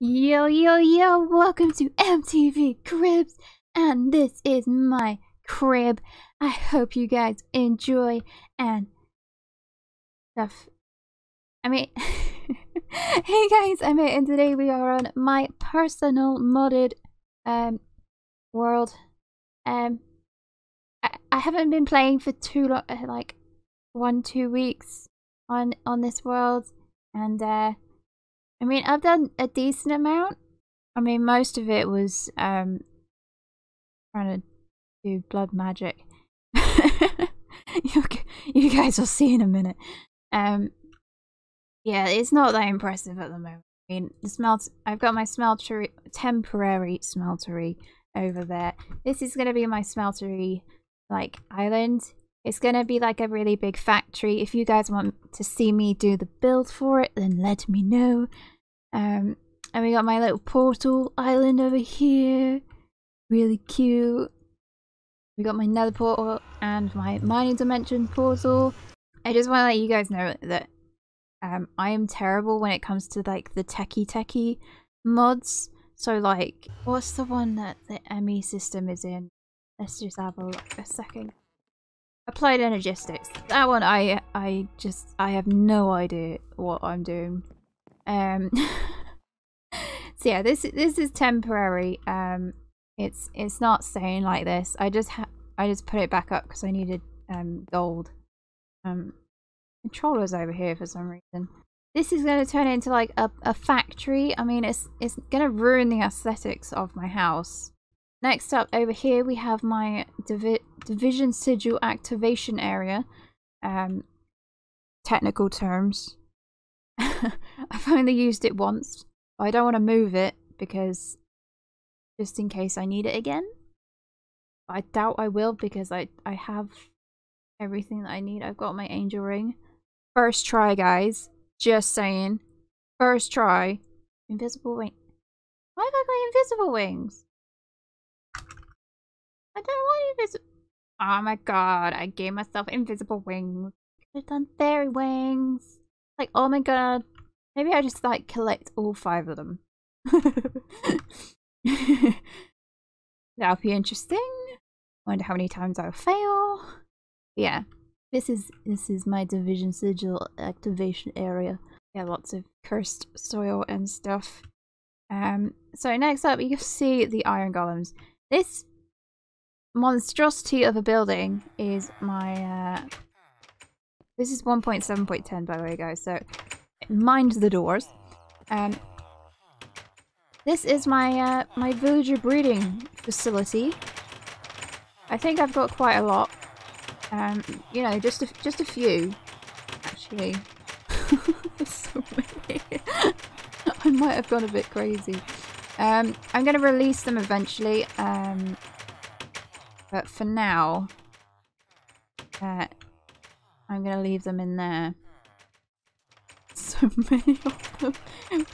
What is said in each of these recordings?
Yo, yo, yo, welcome to MTV Cribs, and this is my crib. I hope you guys enjoy and stuff. I mean, hey guys, I'm Emity, and today we are on my personal modded um world. Um, I, I haven't been playing for too long, like one, two weeks on on this world, and uh I mean, I've done a decent amount. I mean, most of it was um trying to do blood magic. you, guys will see in a minute. Um, yeah, it's not that impressive at the moment. I mean, the smelt. I've got my smeltery, temporary smeltery over there. This is gonna be my smeltery, like island. It's gonna be like a really big factory. If you guys want to see me do the build for it, then let me know. Um, and we got my little portal island over here. Really cute. We got my nether portal and my mining dimension portal. I just want to let you guys know that um, I am terrible when it comes to like the techie techie mods. So like, what's the one that the ME system is in? Let's just have a look a second. Applied Energistics. That one I I just I have no idea what I'm doing. Um So yeah, this this is temporary. Um it's it's not staying like this. I just ha I just put it back up because I needed um gold. Um controllers over here for some reason. This is going to turn into like a, a factory. I mean, it's it's going to ruin the aesthetics of my house. Next up over here we have my Divi division sigil activation area. Um, technical terms. I've only used it once. I don't want to move it because just in case I need it again. I doubt I will because I, I have everything that I need. I've got my angel ring. First try, guys. Just saying. First try. Invisible wing. Why have I got invisible wings? I don't want invisible. Oh my god, I gave myself invisible wings. Have done fairy wings. Like, oh my god. Maybe I just like collect all five of them. That'll be interesting. Wonder how many times I'll fail. Yeah, this is this is my division sigil activation area. Yeah, lots of cursed soil and stuff. Um, so next up, you see the iron golems. This monstrosity of a building is my. Uh, this is 1.7.10 by the way, guys. So mind the doors. Um, this is my uh, my villager breeding facility. I think I've got quite a lot. Um, you know, just a, just a few, actually. so. I might have gone a bit crazy. Um, I'm going to release them eventually. Um, but for now, uh, I'm going to leave them in there so many of them.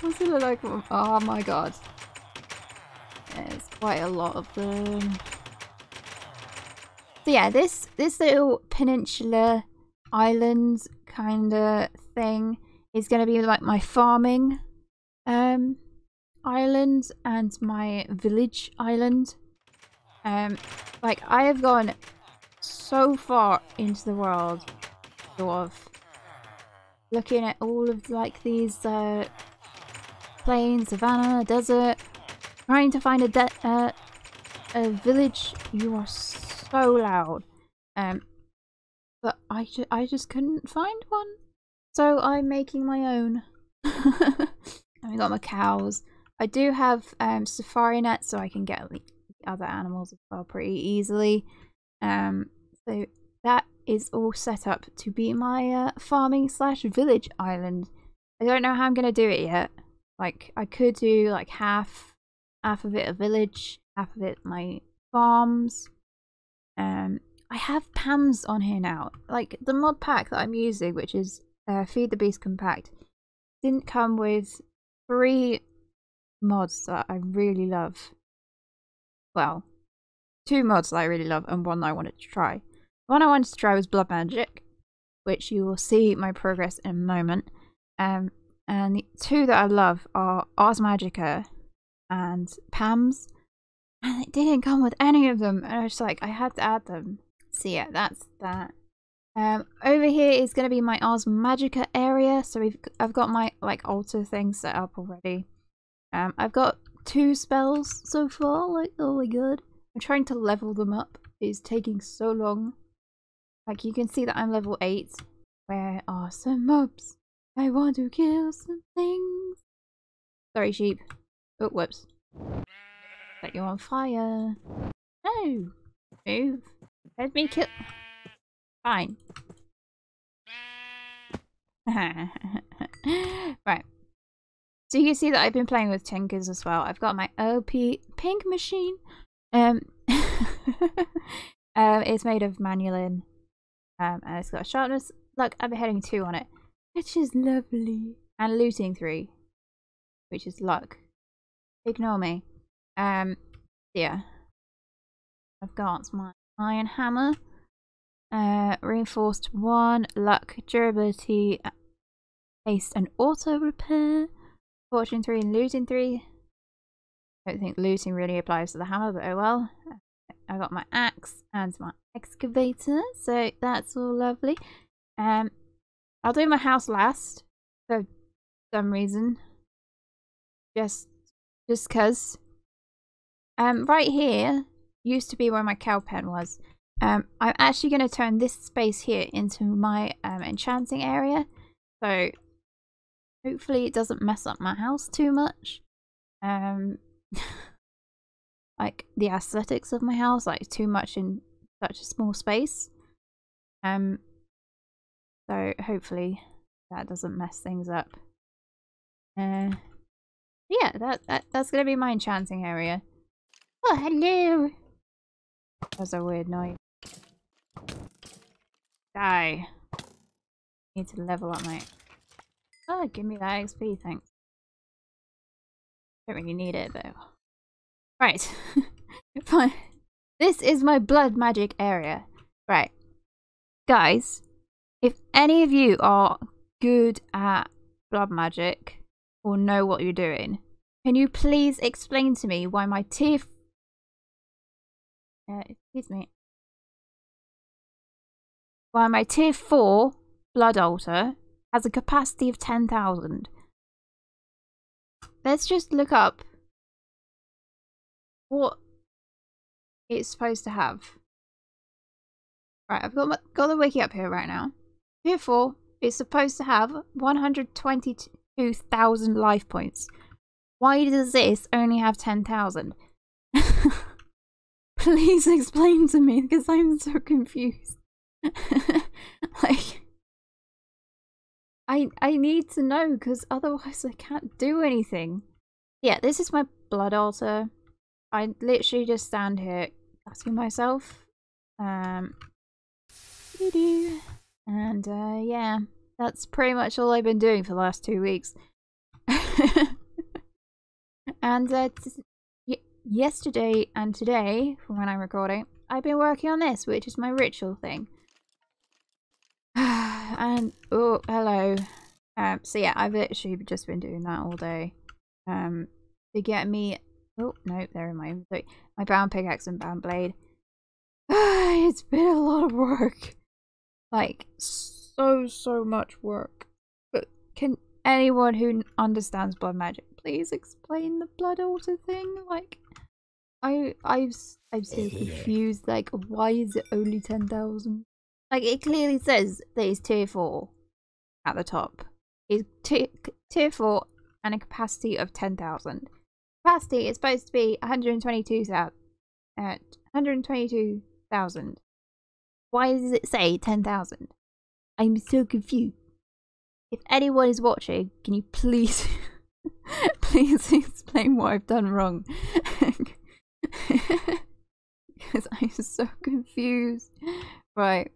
What's it look like? Oh my god. There's quite a lot of them. So yeah, this this little peninsula island kind of thing is going to be like my farming um island and my village island. Um, like I have gone so far into the world, sort of looking at all of like these uh, plains, savannah, desert, trying to find a uh, a village. You are so loud, um, but I ju I just couldn't find one, so I'm making my own. I got my cows. I do have um, safari net, so I can get other animals as well pretty easily. Um, so that is all set up to be my uh, farming slash village island. I don't know how I'm going to do it yet. Like, I could do like half, half of it a village, half of it my farms. Um, I have PAMs on here now. Like, the mod pack that I'm using, which is uh, Feed the Beast Compact, didn't come with three mods that I really love. Well, two mods that I really love and one I wanted to try. One I wanted to try was Blood Magic, which you will see my progress in a moment. Um, And the two that I love are Ars Magica and Pam's. And it didn't come with any of them. And I was like, I had to add them. So yeah, that's that. Um, over here is going to be my Ars Magica area. So we've I've got my like altar things set up already. Um, I've got two spells so far. Like, oh my god. I'm trying to level them up. It's taking so long. Like, you can see that I'm level 8. Where are some mobs? I want to kill some things. Sorry, sheep. Oh, whoops. Set you on fire. No! Move. Let me kill- Fine. right. So you can see that I've been playing with Tinkers as well. I've got my OP pink machine. Um, um it's made of manyullyn. Um, and it's got a sharpness. Look, beheading two on it, which is lovely. And looting three, which is luck. Ignore me. Um, yeah. I've got my iron hammer. Uh, reinforced one, luck, durability, haste, and auto repair. Fortune three and looting three. I don't think looting really applies to the hammer, but oh well. I got my axe and my excavator, so that's all lovely. Um, I'll do my house last for some reason. Just, just cause. Um, right here used to be where my cow pen was. Um, I'm actually going to turn this space here into my um, enchanting area. So hopefully it doesn't mess up my house too much. Um, like the aesthetics of my house, like too much in such a small space. Um, so hopefully that doesn't mess things up. Uh, yeah, that, that that's gonna be my enchanting area. Oh, hello! That was a weird noise. Die. Need to level up my... Give me that XP, thanks. Don't really need it, though. Right. Fine. This is my blood magic area. Right. Guys, if any of you are good at blood magic or know what you're doing, can you please explain to me why my tier... Uh, excuse me. Why my tier 4 blood altar has a capacity of 10,000. Let's just look up what it's supposed to have. Right, I've got, my, got the wiki up here right now. 4 is supposed to have 122,000 life points. Why does this only have 10,000? Please explain to me because I'm so confused. like, I I need to know because otherwise I can't do anything. Yeah, this is my blood altar. I literally just stand here asking myself. Um, and uh, yeah, that's pretty much all I've been doing for the last two weeks. and uh, yesterday and today, from when I'm recording, I've been working on this, which is my ritual thing. And oh, hello. Um, so yeah, I've literally just been doing that all day. Um, to get me Oh, no, they're in my inventory. My bound pickaxe and bound blade. it's been a lot of work. Like, so, so much work. But can anyone who understands blood magic please explain the blood altar thing? Like, I, I've, I'm so confused. Like, why is it only 10,000? Like, it clearly says that it's tier 4 at the top. It's tier 4 and a capacity of 10,000 capacity is supposed to be 122,000. Uh, 122,000. Why does it say 10,000? I'm so confused. If anyone is watching, can you please, please explain what I've done wrong? because I'm so confused. Right.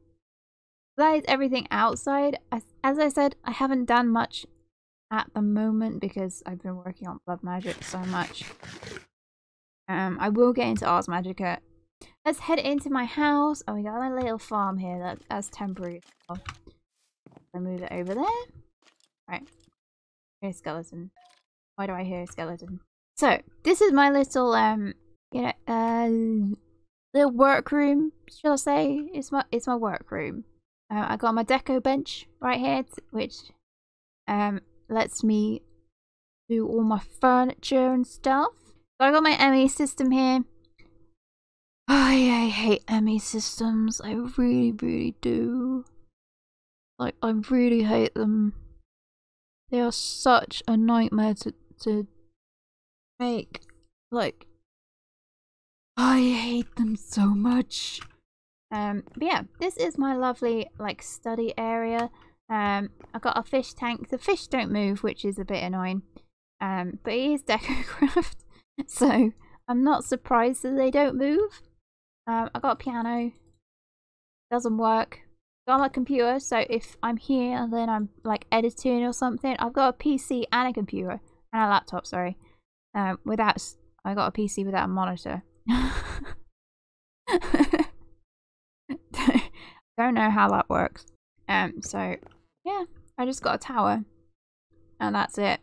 That is everything outside. As, I said, I haven't done much at the moment because I've been working on blood magic so much. Um, I will get into Ars Magica. Let's head into my house. Oh, we got a little farm here that, that's temporary. I move it over there. Right. a skeleton. Why do I hear a skeleton? So, this is my little, um, you know, uh, little workroom, shall I say? It's my, it's my workroom. Uh, I got my deco bench right here, which, um, lets me do all my furniture and stuff. So I got my ME system here. I, I hate ME systems. I really, really do. Like, I really hate them. They are such a nightmare to, to make. Like, I hate them so much. Um, but yeah, this is my lovely, like, study area. Um, I got a fish tank. The fish don't move, which is a bit annoying. Um, but it is DecoCraft, so I'm not surprised that they don't move. Um, I got a piano. Doesn't work. Got my computer, so if I'm here and then I'm like editing or something, I've got a PC and a computer and a laptop. Sorry, um, without I got a PC without a monitor. Don't know how that works. Um, so yeah, I just got a tower, and that's it.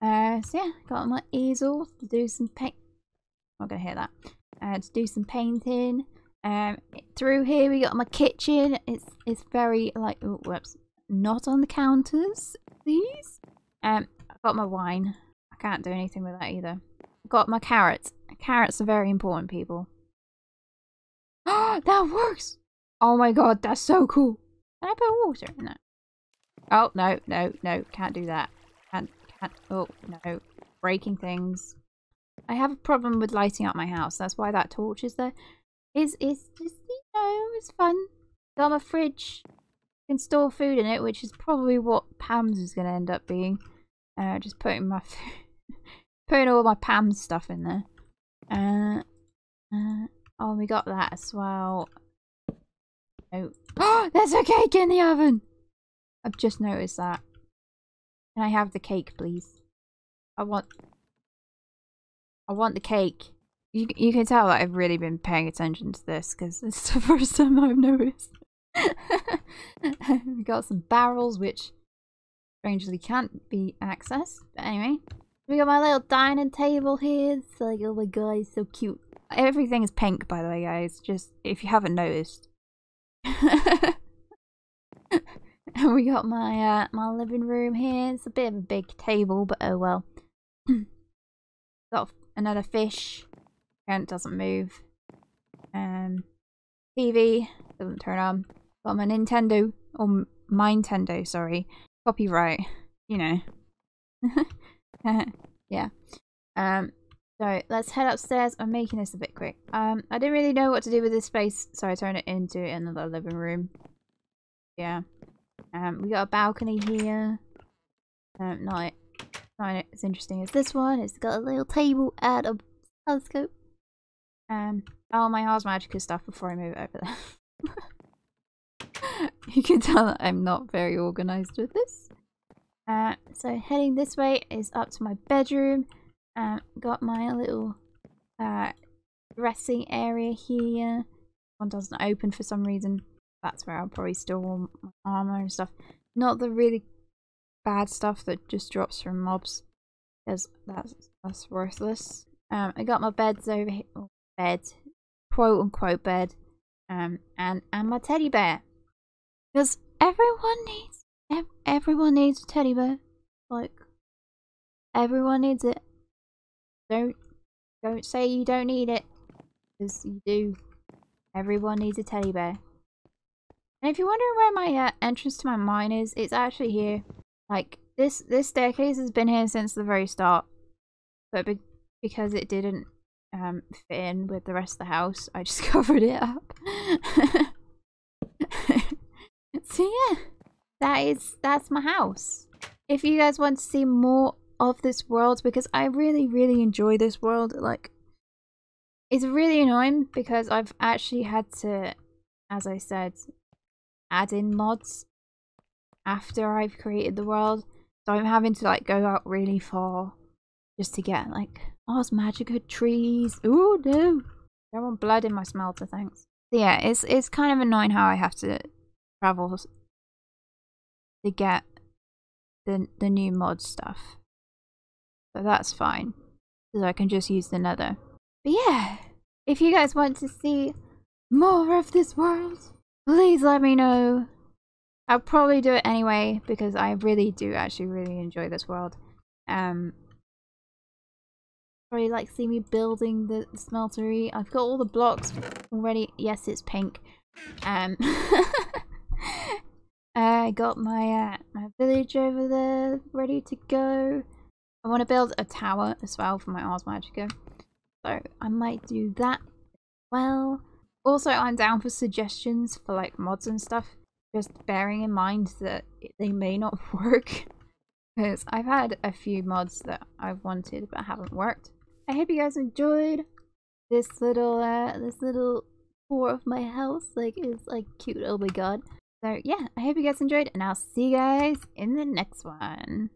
Uh, so yeah, got my easel to do some paint. I'm gonna hear that. Uh, to do some painting. Um, through here we got my kitchen. It's it's very like oh, whoops, not on the counters, please. Um, I got my wine. I can't do anything with that either. I've got my carrots. Carrots are very important, people. Oh, that works! Oh my god, that's so cool. Can I put water in it? Oh no, no, no, can't do that. Can't can't. oh, no. Breaking things. I have a problem with lighting up my house. That's why that torch is there. It's, it's just, you know, it's fun. Got my fridge. can store food in it, which is probably what Pam's is going to end up being. Uh, just putting my food, putting all my Pam's stuff in there. Uh, uh, oh, we got that as well. Oh, oh, there's a cake in the oven! I've just noticed that. Can I have the cake, please? I want... I want the cake. You, you can tell that I've really been paying attention to this because it's the first time I've noticed. we got some barrels which strangely can't be accessed. But anyway, we got my little dining table here. It's like, oh my god, it's so cute. Everything is pink, by the way, guys. Just if you haven't noticed. And we got my uh, my living room here. It's a bit of a big table, but oh well. got another fish. And it doesn't move. Um, TV doesn't turn on. Got my Nintendo or my Nintendo, sorry. Copyright, you know. yeah. Um. So let's head upstairs. I'm making this a bit quick. Um, I didn't really know what to do with this space, so I turned it into another living room. Yeah. Um, we got a balcony here. Um, not, not as interesting as this one. It's got a little table and a telescope. Um, oh, my Ars Magica stuff before I move it over there. you can tell that I'm not very organized with this. Uh, so heading this way is up to my bedroom. Um, got my little uh, dressing area here. One doesn't open for some reason that's where I'll probably store all my armor and stuff. Not the really bad stuff that just drops from mobs, because that's that's worthless. Um, I got my beds over here, bed, quote unquote bed, um, and and my teddy bear, because everyone needs ev everyone needs a teddy bear, like everyone needs it. Don't don't say you don't need it, because you do. Everyone needs a teddy bear. And if you're wondering where my uh, entrance to my mine is, it's actually here. Like, this this staircase has been here since the very start. But be because it didn't um, fit in with the rest of the house, I just covered it up. so yeah, that is, that's my house. If you guys want to see more of this world, because I really, really enjoy this world, like, it's really annoying because I've actually had to, as I said, add in mods after I've created the world. So I'm having to like go out really far just to get like, oh, it's magical trees. Ooh, no. I want blood in my smelter, thanks. So yeah, it's it's kind of annoying how I have to travel to get the, the new mod stuff. So that's fine. Because I can just use the nether. But yeah, if you guys want to see more of this world, please let me know. I'll probably do it anyway because I really do actually really enjoy this world. Um, probably like see me building the smeltery. I've got all the blocks already. Yes, it's pink. Um, I got my uh, my village over there ready to go. I want to build a tower as well for my Ars Magica. So I might do that well. Also, I'm down for suggestions for like mods and stuff. Just bearing in mind that they may not work. Because I've had a few mods that I've wanted but haven't worked. I hope you guys enjoyed this little uh this little tour of my house. Like it's like cute, oh my god. So yeah, I hope you guys enjoyed and I'll see you guys in the next one.